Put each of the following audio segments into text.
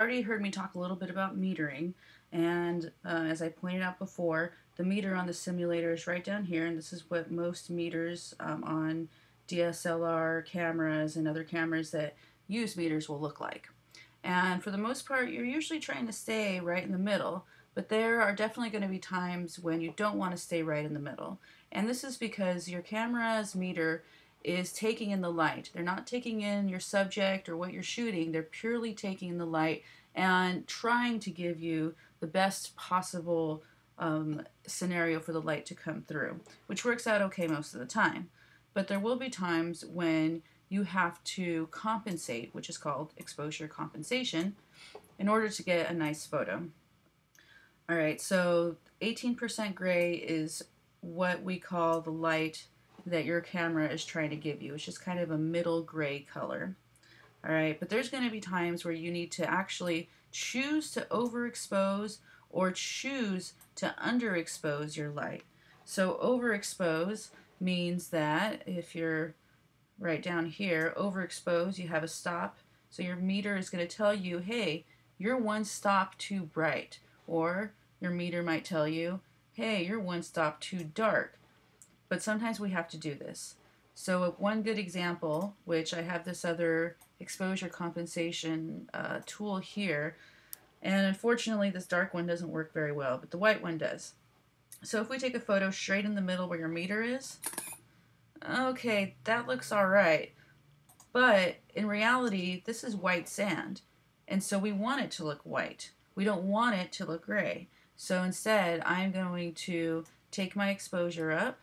already heard me talk a little bit about metering and uh, as I pointed out before the meter on the simulator is right down here and this is what most meters um, on DSLR cameras and other cameras that use meters will look like. And for the most part you're usually trying to stay right in the middle but there are definitely going to be times when you don't want to stay right in the middle. And this is because your camera's meter is taking in the light. They're not taking in your subject or what you're shooting. They're purely taking in the light and trying to give you the best possible um, scenario for the light to come through, which works out okay most of the time. But there will be times when you have to compensate, which is called exposure compensation, in order to get a nice photo. All right, so 18% gray is what we call the light that your camera is trying to give you. It's just kind of a middle gray color. All right, but there's going to be times where you need to actually choose to overexpose or choose to underexpose your light. So overexpose means that if you're right down here, overexpose, you have a stop. So your meter is going to tell you, hey, you're one stop too bright. Or your meter might tell you, hey, you're one stop too dark. But sometimes we have to do this. So one good example, which I have this other exposure compensation uh, tool here, and unfortunately this dark one doesn't work very well, but the white one does. So if we take a photo straight in the middle where your meter is, okay, that looks alright. But in reality, this is white sand, and so we want it to look white. We don't want it to look gray. So instead, I'm going to take my exposure up,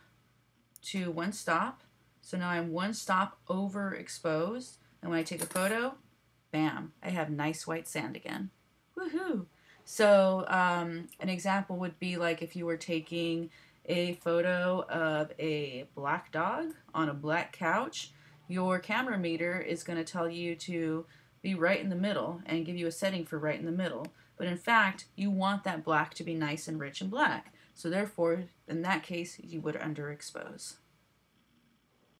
to one stop. So now I'm one stop overexposed. And when I take a photo, bam, I have nice white sand again. Woohoo! So um, an example would be like if you were taking a photo of a black dog on a black couch, your camera meter is going to tell you to be right in the middle and give you a setting for right in the middle. But in fact, you want that black to be nice and rich and black. So therefore, in that case, you would underexpose.